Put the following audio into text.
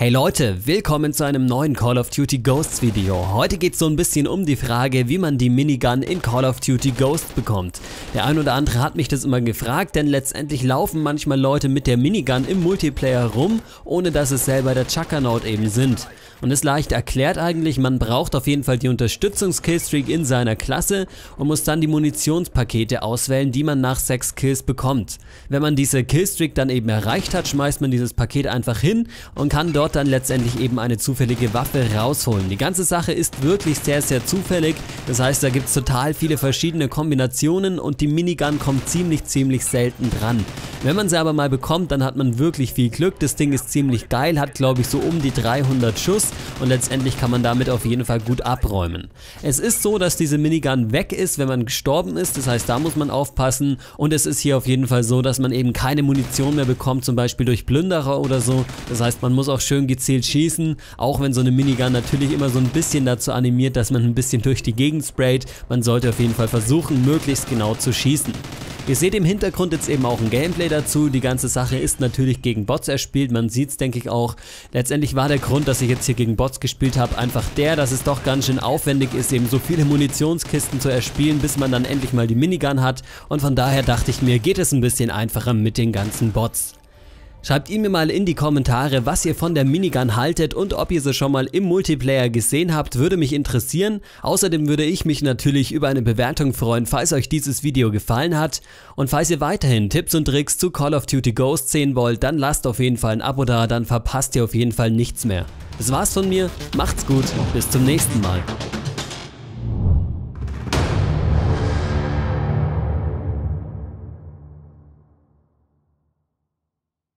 Hey Leute, willkommen zu einem neuen Call of Duty Ghosts Video. Heute geht es so ein bisschen um die Frage, wie man die Minigun in Call of Duty Ghosts bekommt. Der ein oder andere hat mich das immer gefragt, denn letztendlich laufen manchmal Leute mit der Minigun im Multiplayer rum, ohne dass es selber der Chuckernaut eben sind. Und ist leicht erklärt eigentlich, man braucht auf jeden Fall die Unterstützungskillstreak in seiner Klasse und muss dann die Munitionspakete auswählen, die man nach 6 Kills bekommt. Wenn man diese Killstreak dann eben erreicht hat, schmeißt man dieses Paket einfach hin und kann dort dann letztendlich eben eine zufällige Waffe rausholen. Die ganze Sache ist wirklich sehr, sehr zufällig. Das heißt, da gibt es total viele verschiedene Kombinationen und die Minigun kommt ziemlich, ziemlich selten dran. Wenn man sie aber mal bekommt, dann hat man wirklich viel Glück. Das Ding ist ziemlich geil, hat glaube ich so um die 300 Schuss und letztendlich kann man damit auf jeden Fall gut abräumen. Es ist so, dass diese Minigun weg ist, wenn man gestorben ist, das heißt, da muss man aufpassen und es ist hier auf jeden Fall so, dass man eben keine Munition mehr bekommt, zum Beispiel durch Plünderer oder so. Das heißt, man muss auch schön gezielt schießen, auch wenn so eine Minigun natürlich immer so ein bisschen dazu animiert, dass man ein bisschen durch die Gegend sprayt. Man sollte auf jeden Fall versuchen, möglichst genau zu schießen. Ihr seht im Hintergrund jetzt eben auch ein Gameplay dazu. Die ganze Sache ist natürlich gegen Bots erspielt. Man sieht es, denke ich, auch. Letztendlich war der Grund, dass ich jetzt hier gegen Bots gespielt habe, einfach der, dass es doch ganz schön aufwendig ist, eben so viele Munitionskisten zu erspielen, bis man dann endlich mal die Minigun hat. Und von daher dachte ich mir, geht es ein bisschen einfacher mit den ganzen Bots. Schreibt ihr mir mal in die Kommentare, was ihr von der Minigun haltet und ob ihr sie schon mal im Multiplayer gesehen habt, würde mich interessieren. Außerdem würde ich mich natürlich über eine Bewertung freuen, falls euch dieses Video gefallen hat. Und falls ihr weiterhin Tipps und Tricks zu Call of Duty Ghosts sehen wollt, dann lasst auf jeden Fall ein Abo da, dann verpasst ihr auf jeden Fall nichts mehr. Das war's von mir, macht's gut, bis zum nächsten Mal.